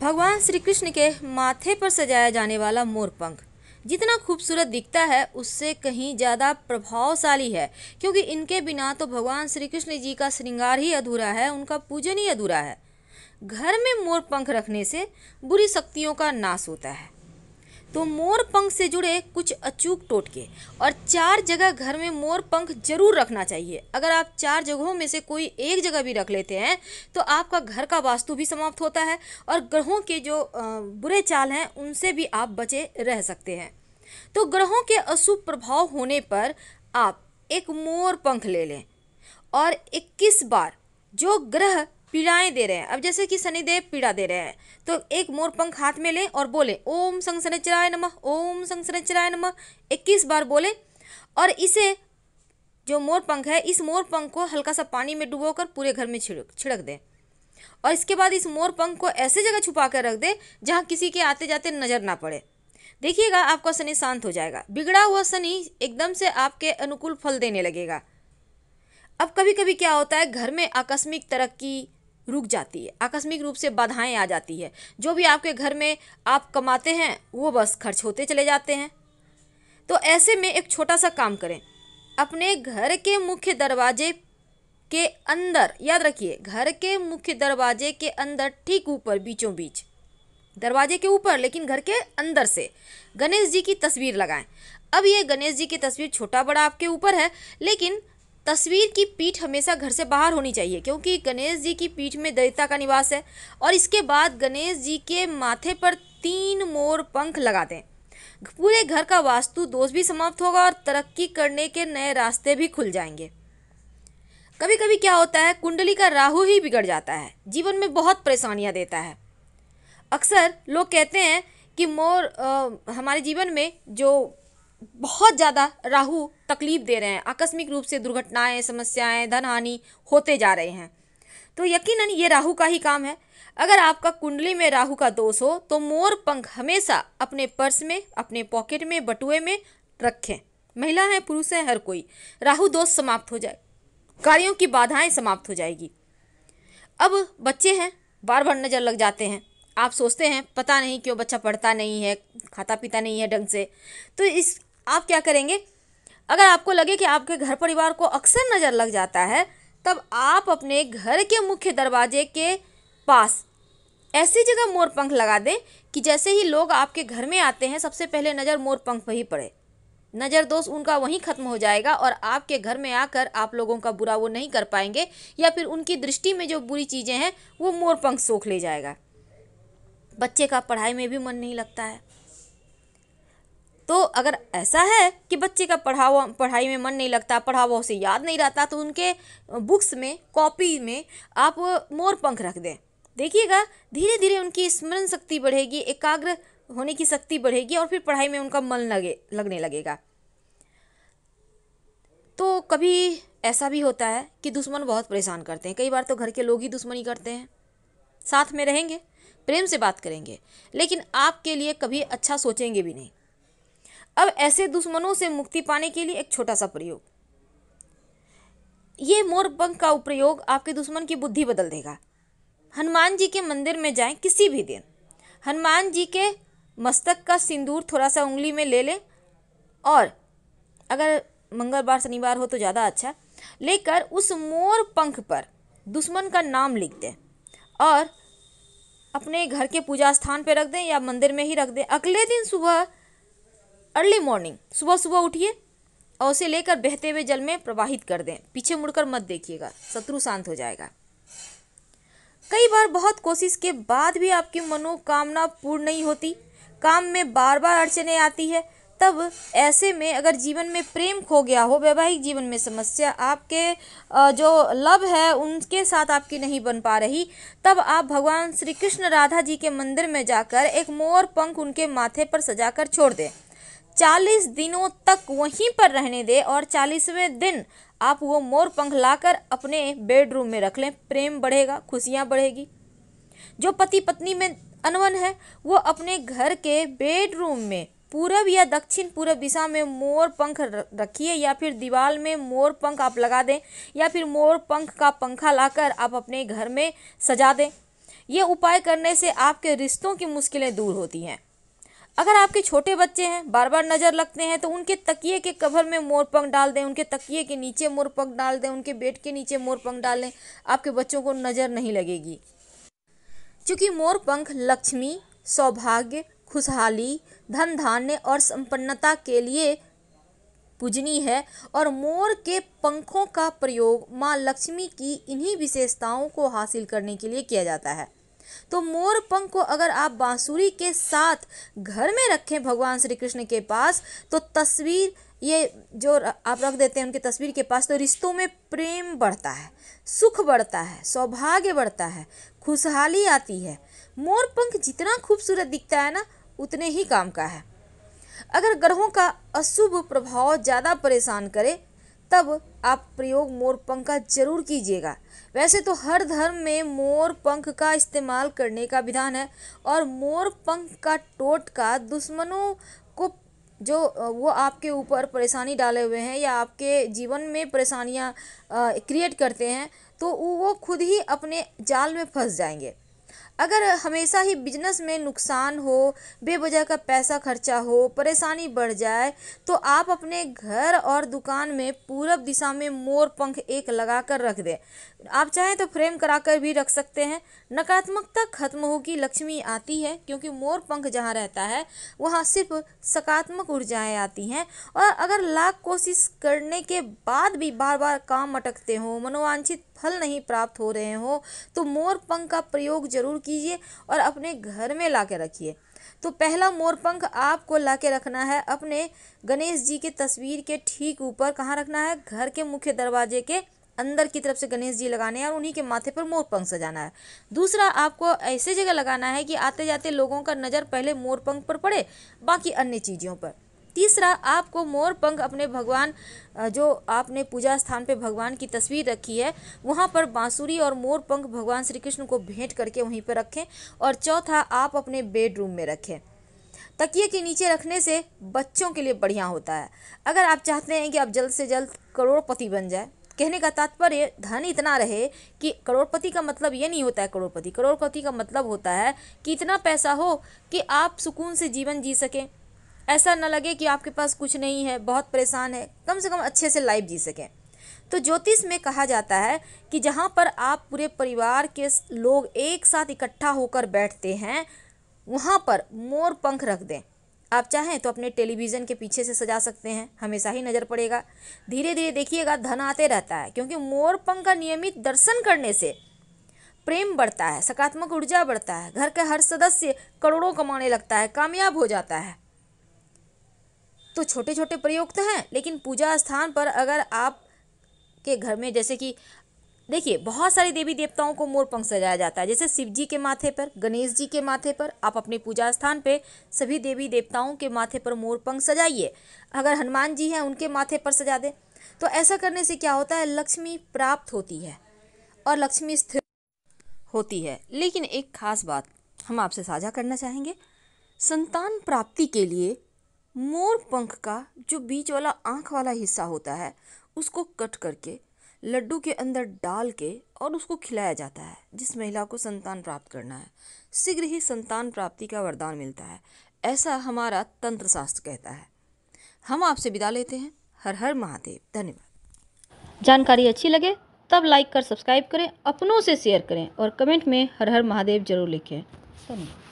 भगवान श्री कृष्ण के माथे पर सजाया जाने वाला मोरपंख जितना खूबसूरत दिखता है, उससे कहीं ज़्यादा प्रभावशाली है। क्योंकि इनके बिना तो भगवान श्री कृष्ण जी का श्रृंगार ही अधूरा है, उनका पूजन ही अधूरा है। घर में मोर पंख रखने से बुरी शक्तियों का नाश होता है। तो मोर पंख से जुड़े कुछ अचूक टोटके और चार जगह घर में मोर पंख ज़रूर रखना चाहिए। अगर आप चार जगहों में से कोई एक जगह भी रख लेते हैं तो आपका घर का वास्तु भी समाप्त होता है और ग्रहों के जो बुरे चाल हैं, उनसे भी आप बचे रह सकते हैं। तो ग्रहों के अशुभ प्रभाव होने पर आप एक मोर पंख ले लें और 21 बार जो ग्रह पीड़ाएँ दे रहे हैं। अब जैसे कि शनिदेव पीड़ा दे रहे हैं तो एक मोर पंख हाथ में लें और बोले, ओम संग संसनचराय नमः, ओम संग संसनचराय नमः। इक्कीस बार बोले, और इसे जो मोर पंख है, इस मोर पंख को हल्का सा पानी में डुबोकर पूरे घर में छिड़क छिड़क दें। और इसके बाद इस मोर पंख को ऐसे जगह छुपा कर रख दें, जहाँ किसी के आते जाते नज़र ना पड़े। देखिएगा, आपका शनि शांत हो जाएगा। बिगड़ा हुआ शनि एकदम से आपके अनुकूल फल देने लगेगा। अब कभी कभी क्या होता है, घर में आकस्मिक तरक्की रुक जाती है। आकस्मिक रूप से बाधाएँ आ जाती है। जो भी आपके घर में आप कमाते हैं, वो बस खर्च होते चले जाते हैं। तो ऐसे में एक छोटा सा काम करें। अपने घर के मुख्य दरवाजे के अंदर, याद रखिए, घर के मुख्य दरवाजे के अंदर ठीक ऊपर बीचों बीच दरवाजे के ऊपर, लेकिन घर के अंदर से गणेश जी की तस्वीर लगाएँ। अब ये गणेश जी की तस्वीर छोटा बड़ा आपके ऊपर है, लेकिन तस्वीर की पीठ हमेशा घर से बाहर होनी चाहिए क्योंकि गणेश जी की पीठ में दैता का निवास है और इसके बाद गणेश जी के माथे पर तीन मोर पंख लगा दें। पूरे घर का वास्तु दोष भी समाप्त होगा और तरक्की करने के नए रास्ते भी खुल जाएँगे। कभी कभी क्या होता है कुंडली का राहु ही बिगड़ जाता है जीवन में बहुत परेशानियाँ देता है। अक्सर लोग कहते हैं कि मोर आ, हमारे जीवन में जो बहुत ज़्यादा राहु तकलीफ़ दे रहे हैं। आकस्मिक रूप से दुर्घटनाएँ, समस्याएँ धन हानि होते जा रहे हैं। तो यकीनन ये राहु का ही काम है। अगर आपका कुंडली में राहु का दोष हो तो मोर पंख हमेशा अपने पर्स में, अपने पॉकेट में, बटुए में रखें। महिला है, पुरुष है, हर कोई। राहु दोष समाप्त हो जाए। कार्यों की बाधाएँ समाप्त हो जाएगी। अब बच्चे हैं बार बार नज़र लग जाते हैं। आप सोचते हैं, पता नहीं क्यों बच्चा पढ़ता नहीं है खाता पीता नहीं है ढंग से। तो इस आप क्या करेंगे? अगर आपको लगे कि आपके घर परिवार को अक्सर नज़र लग जाता है, तब आप अपने घर के मुख्य दरवाजे के पास ऐसी जगह मोर पंख लगा दें कि जैसे ही लोग आपके घर में आते हैं, सबसे पहले नज़र मोर पंख पर ही पड़े। नज़र दोष उनका वहीं ख़त्म हो जाएगा और आपके घर में आकर आप लोगों का बुरा वो नहीं कर पाएँगे या फिर उनकी दृष्टि में जो बुरी चीज़ें हैं, वो मोर पंख सोख ले जाएगा। बच्चे का पढ़ाई में भी मन नहीं लगता है। तो अगर ऐसा है कि बच्चे का पढ़ावा, पढ़ाई में मन नहीं लगता, पढ़ावा उसे याद नहीं रहता तो उनके बुक्स में, कॉपी में आप मोर पंख रख दें। देखिएगा धीरे धीरे उनकी स्मरण शक्ति बढ़ेगी, एकाग्र होने की शक्ति बढ़ेगी और फिर पढ़ाई में उनका मन लगे, लगने लगेगा। तो कभी ऐसा भी होता है कि दुश्मन बहुत परेशान करते हैं। कई बार तो घर के लोग ही दुश्मनी करते हैं। साथ में रहेंगे, प्रेम से बात करेंगे, लेकिन आपके लिए कभी अच्छा सोचेंगे भी नहीं। अब ऐसे दुश्मनों से मुक्ति पाने के लिए एक छोटा सा प्रयोग। ये मोर पंख का उपयोग आपके दुश्मन की बुद्धि बदल देगा। हनुमान जी के मंदिर में जाएँ किसी भी दिन। हनुमान जी के मस्तक का सिंदूर थोड़ा सा उंगली में ले लें और अगर मंगलवार, शनिवार हो तो ज़्यादा अच्छा। लेकर उस मोर पंख पर दुश्मन का नाम लिख दें और अपने घर के पूजा स्थान पर रख दें या मंदिर में ही रख दें। अगले दिन सुबह अर्ली मॉर्निंग सुबह सुबह उठिए और उसे लेकर बहते हुए जल में प्रवाहित कर दें। पीछे मुड़कर मत देखिएगा, शत्रु शांत हो जाएगा। कई बार बहुत कोशिश के बाद भी आपकी मनोकामना पूर्ण नहीं होती। काम में बार बार अड़चने आती है। तब ऐसे में अगर जीवन में प्रेम खो गया हो, वैवाहिक जीवन में समस्या आपके जो लव है, उनके साथ आपकी नहीं बन पा रही, तब आप भगवान श्री कृष्ण राधा जी के मंदिर में जाकर एक मोर पंख उनके माथे पर सजाकर छोड़ दें। चालीस दिनों तक वहीं पर रहने दें और चालीसवें दिन आप वो मोर पंख लाकर अपने बेडरूम में रख लें। प्रेम बढ़ेगा, खुशियाँ बढ़ेगी। जो पति पत्नी में अनवन है, वो अपने घर के बेडरूम में पूरब या दक्षिण पूरब दिशा में मोर पंख रखिए या फिर दीवार में मोर पंख आप लगा दें या फिर मोर पंख का पंखा लाकर आप अपने घर में सजा दें। ये उपाय करने से आपके रिश्तों की मुश्किलें दूर होती हैं। अगर आपके छोटे बच्चे हैं बार बार नज़र लगते हैं तो उनके तकिए के कवर में मोर पंख डाल दें, उनके तकिए के नीचे मोर पंख डाल दें, उनके बेड के नीचे मोर पंख डाल दें, आपके बच्चों को नज़र नहीं लगेगी। क्योंकि मोर पंख लक्ष्मी, सौभाग्य, खुशहाली धन धान्य और संपन्नता के लिए पूजनी है और मोर के पंखों का प्रयोग माँ लक्ष्मी की इन्हीं विशेषताओं को हासिल करने के लिए किया जाता है। तो मोर पंख को अगर आप बांसुरी के साथ घर में रखें भगवान श्री कृष्ण के पास तो तस्वीर, ये जो आप रख देते हैं उनकी तस्वीर के पास तो रिश्तों में प्रेम बढ़ता है, सुख बढ़ता है, सौभाग्य बढ़ता है, खुशहाली आती है। मोर पंख जितना खूबसूरत दिखता है ना, उतने ही काम का है। अगर ग्रहों का अशुभ प्रभाव ज़्यादा परेशान करे तब आप प्रयोग मोर पंख का ज़रूर कीजिएगा। वैसे तो हर धर्म में मोर पंख का इस्तेमाल करने का विधान है और मोर पंख का टोट का दुश्मनों को जो, वो आपके ऊपर परेशानी डाले हुए हैं या आपके जीवन में परेशानियाँ क्रिएट करते हैं तो वो खुद ही अपने जाल में फंस जाएँगे। अगर हमेशा ही बिज़नेस में नुकसान हो, बेवजह का पैसा खर्चा हो, परेशानी बढ़ जाए तो आप अपने घर और दुकान में पूरब दिशा में मोर पंख एक लगा कर रख दें। आप चाहें तो फ्रेम करा कर भी रख सकते हैं। नकारात्मकता खत्म होगी लक्ष्मी आती है, क्योंकि मोर पंख जहाँ रहता है, वहाँ सिर्फ़ सकारात्मक ऊर्जाएँ आती हैं। और अगर लाख कोशिश करने के बाद भी बार बार काम अटकते हों, मनोवांछित फल नहीं प्राप्त हो रहे हो तो मोर पंख का प्रयोग ज़रूर कीजिए और अपने घर में ला रखिए। तो पहला मोर पंख आपको ला के रखना है, अपने गणेश जी के तस्वीर के ठीक ऊपर कहाँ रखना है? घर के मुख्य दरवाजे के अंदर की तरफ़ से गणेश जी लगाने हैं और उन्हीं के माथे पर मोर पंख सजाना है। दूसरा, आपको ऐसे जगह लगाना है कि आते जाते लोगों का नज़र पहले मोर पंख पर पड़े, बाकी अन्य चीज़ों पर। तीसरा, आपको मोर पंख अपने भगवान जो आपने पूजा स्थान पे भगवान की तस्वीर रखी है, वहाँ पर बांसुरी और मोर पंख भगवान श्री कृष्ण को भेंट करके वहीं पर रखें और चौथा, आप अपने बेडरूम में रखें। तकिए के नीचे रखने से बच्चों के लिए बढ़िया होता है। अगर आप चाहते हैं कि आप जल्द से जल्द करोड़पति बन जाए, कहने का तात्पर्य, धन इतना रहे कि करोड़पति का मतलब ये नहीं होता है करोड़पति। करोड़पति का मतलब होता है कि इतना पैसा हो कि आप सुकून से जीवन जी सकें। ऐसा न लगे कि आपके पास कुछ नहीं है, बहुत परेशान है, कम से कम अच्छे से लाइफ जी सकें। तो ज्योतिष में कहा जाता है कि जहाँ पर आप पूरे परिवार के लोग एक साथ इकट्ठा होकर बैठते हैं, वहाँ पर मोर पंख रख दें। आप चाहें तो अपने टेलीविज़न के पीछे से सजा सकते हैं, हमेशा ही नज़र पड़ेगा। धीरे धीरे देखिएगा, धन आते रहता है, क्योंकि मोर पंख का नियमित दर्शन करने से प्रेम बढ़ता है, सकारात्मक ऊर्जा बढ़ता है, घर के हर सदस्य करोड़ों कमाने लगता है, कामयाब हो जाता है। तो छोटे छोटे प्रयोग तो हैं, लेकिन पूजा स्थान पर अगर आप के घर में जैसे कि, देखिए, बहुत सारे देवी देवताओं को मोर पंख सजाया जाता है। जैसे शिव जी के माथे पर, गणेश जी के माथे पर, आप अपने पूजा स्थान पे सभी देवी देवताओं के माथे पर मोर पंख सजाइए। अगर हनुमान जी हैं, उनके माथे पर सजा दें। तो ऐसा करने से क्या होता है, लक्ष्मी प्राप्त होती है और लक्ष्मी स्थिर होती है। लेकिन एक खास बात हम आपसे साझा करना चाहेंगे। संतान प्राप्ति के लिए मोर पंख का जो बीच वाला आँख वाला हिस्सा होता है, उसको कट करके लड्डू के अंदर डाल के और उसको खिलाया जाता है, जिस महिला को संतान प्राप्त करना है। शीघ्र ही संतान प्राप्ति का वरदान मिलता है। ऐसा हमारा तंत्र शास्त्र कहता है। हम आपसे विदा लेते हैं। हर हर महादेव। धन्यवाद। जानकारी अच्छी लगे तब लाइक कर सब्सक्राइब करें, अपनों से शेयर करें और कमेंट में हर हर महादेव ज़रूर लिखें। धन्यवाद।